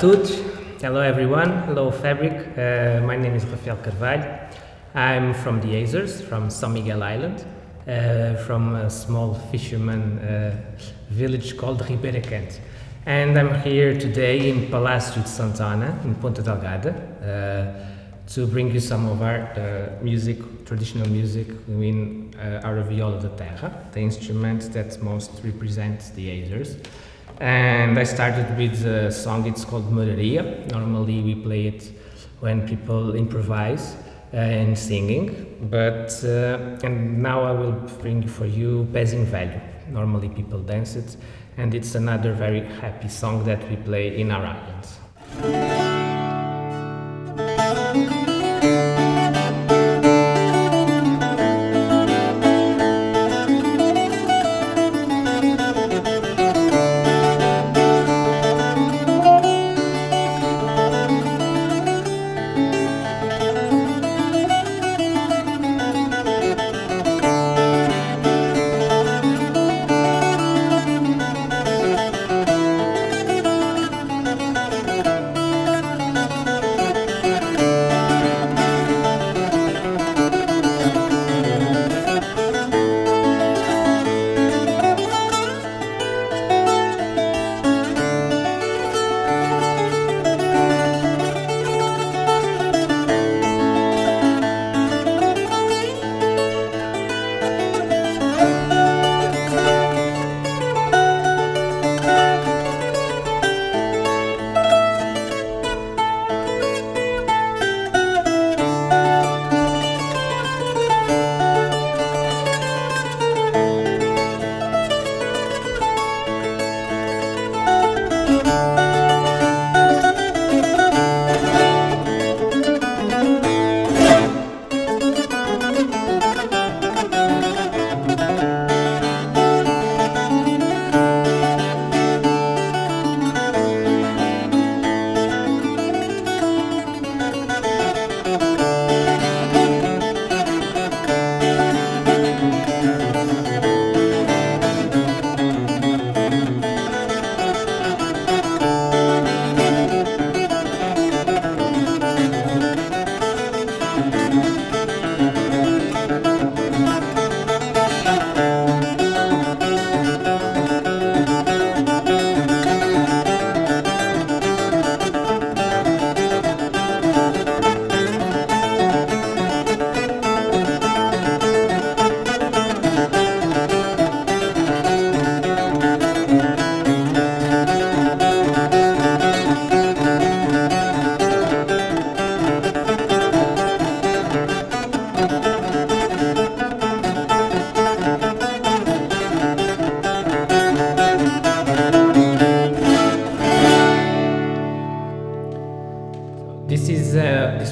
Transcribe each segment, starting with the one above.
Todos. Hello everyone. Hello Fabric. Uh, my name is Rafael Carvalho. I'm from the Azores, from São Miguel Island, uh, from a small fisherman uh, village called Ribeira. And I'm here today in Palácio de Santana, in Ponta Delgada, uh, to bring you some of our uh, music, traditional music in uh, our viola da terra, the instrument that most represents the Azores. And I started with a song, it's called Moraria. Normally we play it when people improvise uh, and singing, but uh, and now I will bring for you Pezinho Velho. Normally people dance it, and it's another very happy song that we play in our islands.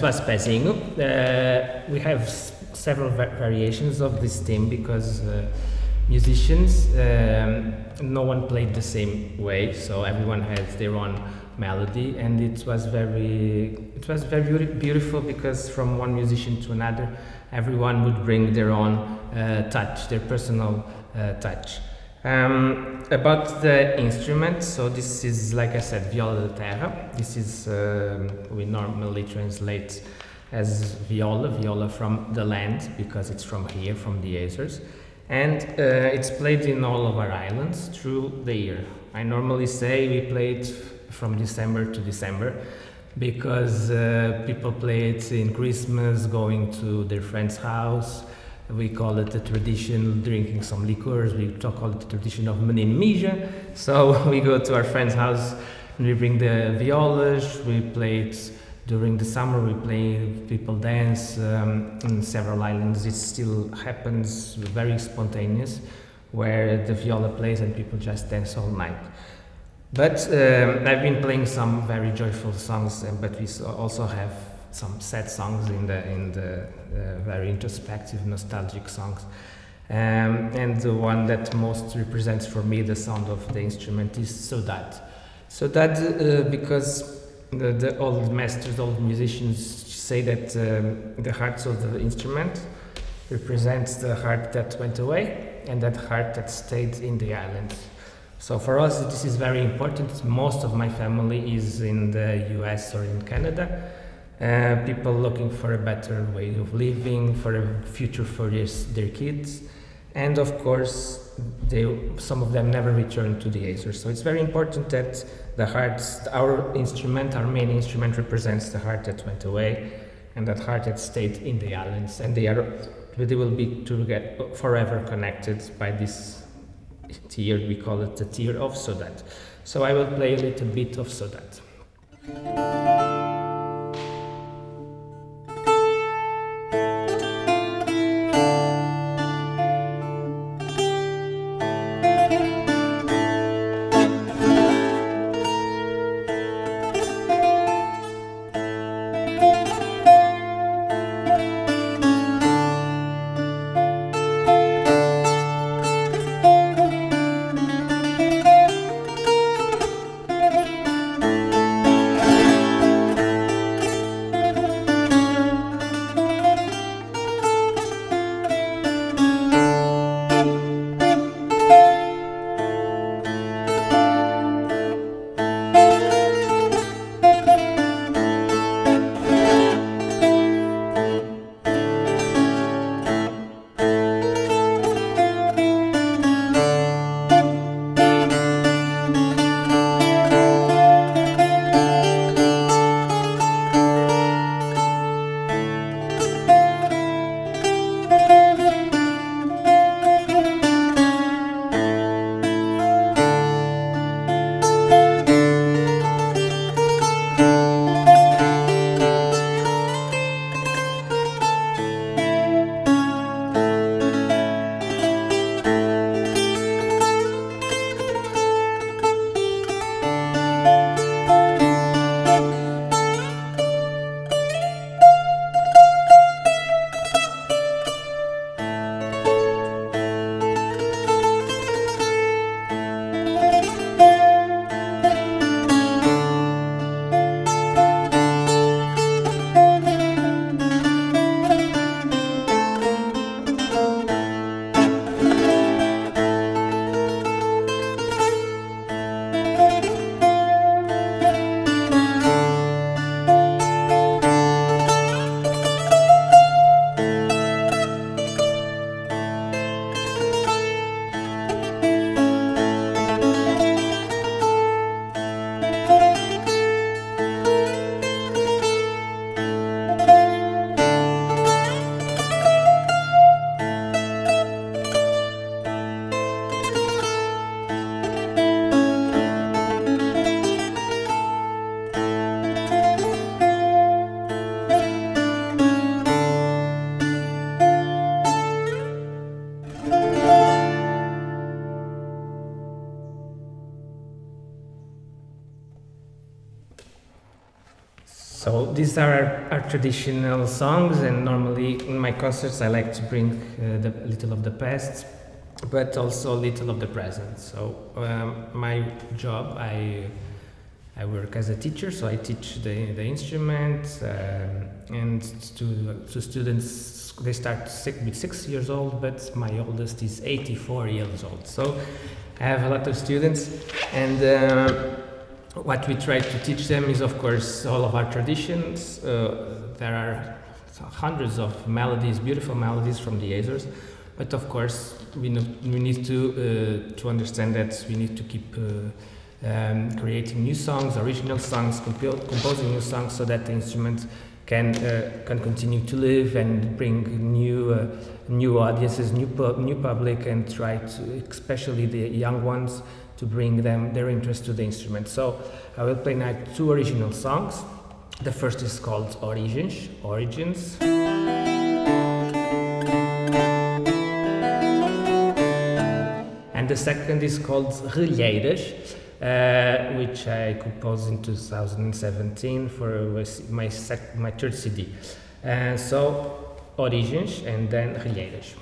Was Pezinho. Uh, we have several va- variations of this theme because uh, musicians, um, no one played the same way, so everyone has their own melody, and it was very it was very beautiful because from one musician to another, everyone would bring their own uh, touch, their personal uh, touch. Um, about the instrument, so this is, like I said, viola da terra. This is, um, we normally translate as viola, viola from the land, because it's from here, from the Azores. And uh, it's played in all of our islands through the year. I normally say we play it from December to December, because uh, people play it in Christmas, going to their friend's house, we call it the tradition drinking some liqueurs. We call it the tradition of menin. So we go to our friend's house and we bring the violas. We play it during the summer. We play, people dance um, in several islands. It still happens very spontaneous, where the viola plays and people just dance all night. But um, I've been playing some very joyful songs, uh, but we also have some sad songs in the in the uh, very introspective, nostalgic songs. Um, and the one that most represents for me the sound of the instrument is so Saudade. Saudade uh, because the, the old masters, old musicians say that um, the hearts of the instrument represents the heart that went away and that heart that stayed in the island. So for us, this is very important. Most of my family is in the US or in Canada. Uh, people looking for a better way of living, for a future for their, their kids. And of course, they, some of them never return to the Azores. So it's very important that the heart, our instrument, our main instrument represents the heart that went away and that heart that stayed in the islands. And they, are, they will be to get forever connected by this tear, we call it the tear of Saudade. So I will play a little bit of Saudade. Are our, our, traditional songs, and normally in my concerts I like to bring uh, the, little of the past, but also a little of the present. So um, my job, I I work as a teacher, so I teach the, the instrument, um, and to, to students they start six, with six years old, but my oldest is 84 years old. So I have a lot of students, and. Uh, what we try to teach them is, of course, all of our traditions. Uh, there are hundreds of melodies, beautiful melodies from the Azores, but of course, we, we need to uh, to understand that we need to keep uh, um, creating new songs, original songs, composing new songs, so that the instrument can uh, can continue to live and bring new uh, new audiences, new new public, and try to, especially the young ones, to bring them their interest to the instrument. So I will play now two original songs. The first is called Origins. Origins. And the second is called Relheiras, uh, which I composed in 2017 for my, my third CD. And so, Origins and then Relheiras.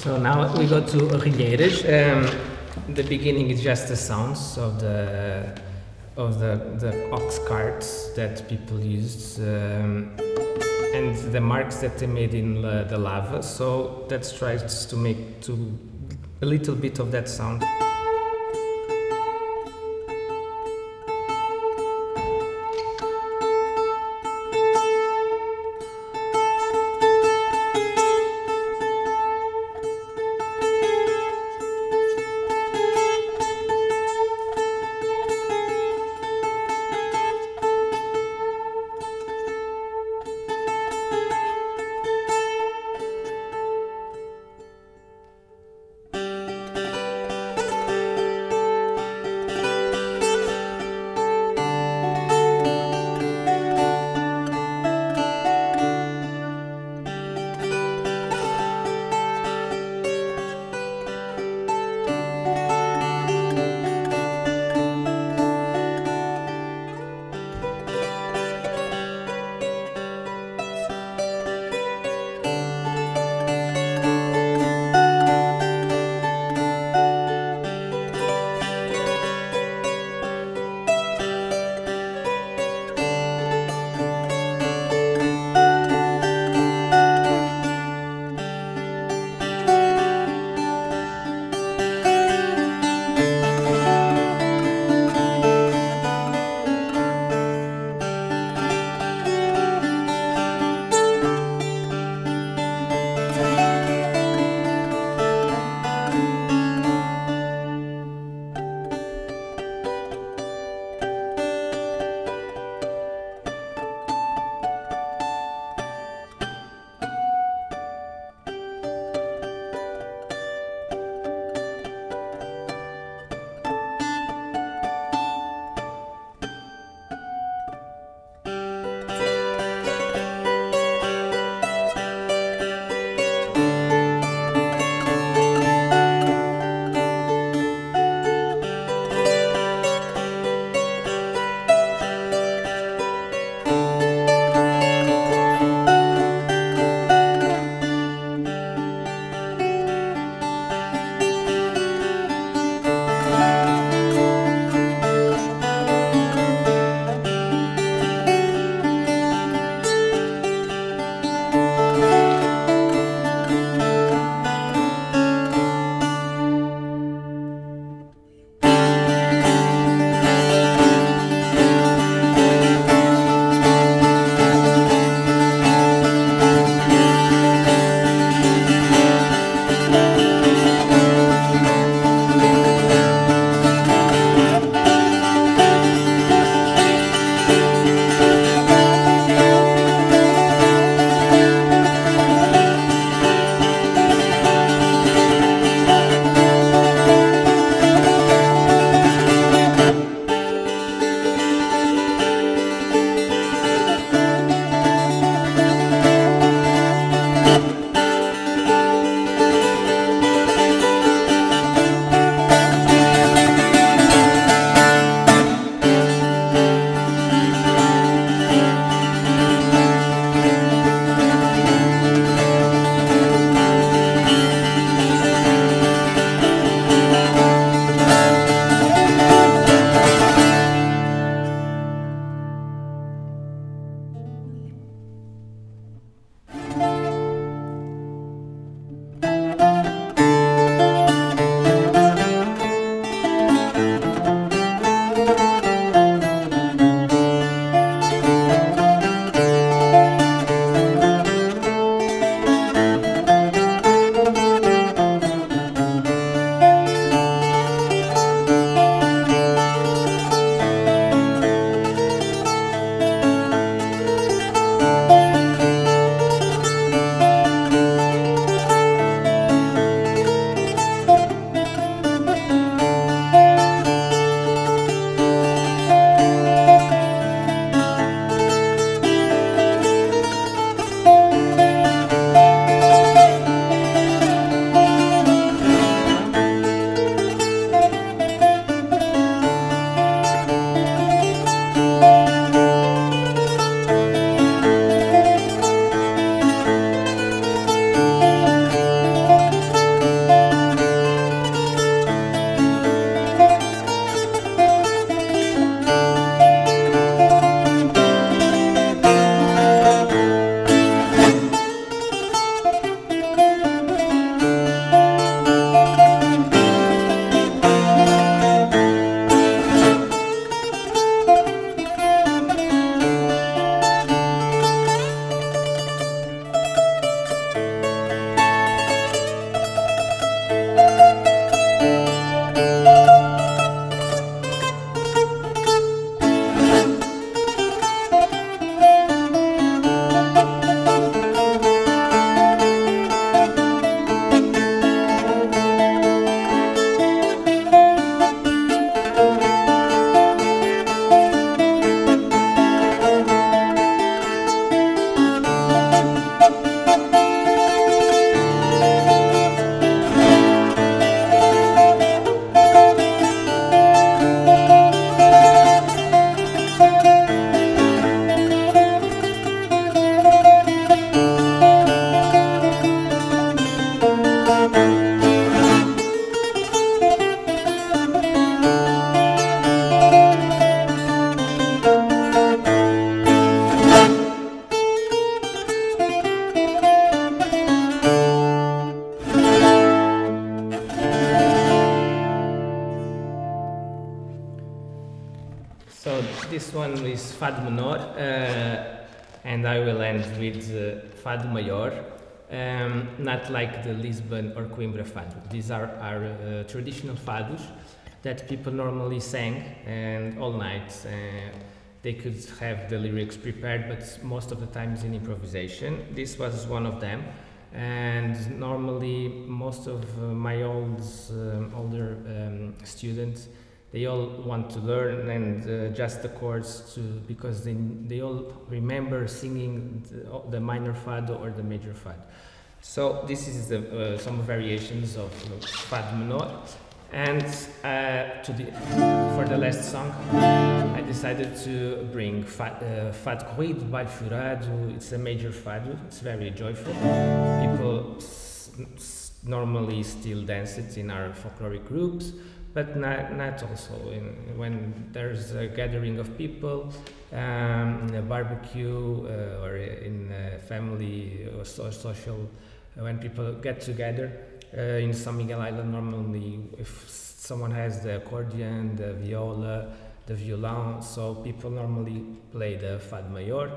So now we go to Relheiras. Um, the beginning is just the sounds of the of the, the ox carts that people used um, and the marks that they made in uh, the lava. So that tries to make to a little bit of that sound. Fado Maior, um, not like the Lisbon or Coimbra Fado. These are our uh, traditional fados that people normally sang and all night. Uh, they could have the lyrics prepared, but most of the times in improvisation. This was one of them, and normally most of my old, um, older um, students they all want to learn and uh, just the chords to because they, they all remember singing the, the minor fado or the major fado. So this is the, uh, some variations of uh, fado menor. And uh, to the, for the last song, I decided to bring Fado, uh, fado Corrido, Furado. It's a major fado. It's very joyful. People normally still dance it in our folkloric groups but not, not also in, when there's a gathering of people um, in a barbecue uh, or in a family or so, social uh, when people get together uh, in São Miguel Island normally if someone has the accordion the viola the violão so people normally play the fado maior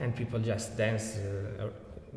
and people just dance uh,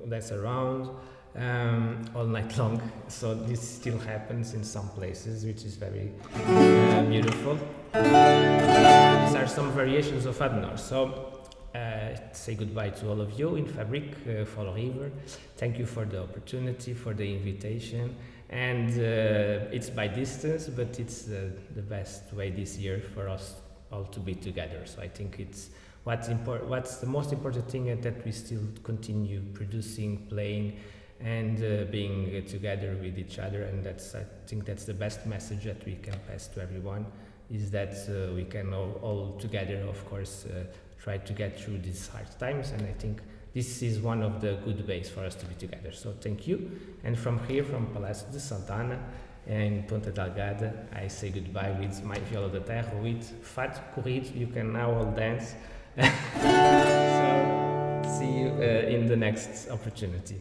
dance around um, all night long. So this still happens in some places, which is very uh, beautiful. These are some variations of Fado Menor. So uh, say goodbye to all of you in Fabric uh, Fall River. Thank you for the opportunity, for the invitation. And uh, it's by distance, but it's uh, the best way this year for us all to be together. So I think it's what's important. What's the most important thing that we still continue producing, playing, and uh, being uh, together with each other and that's i think that's the best message that we can pass to everyone is that uh, we can all, all, together of course uh, try to get through these hard times and i think this is one of the good ways for us to be together. So thank you. And from here from Palácio de Santana in Ponta Delgada I say goodbye with my viola da terra with Fado Corrido you can now all dance see you uh, in the next opportunity.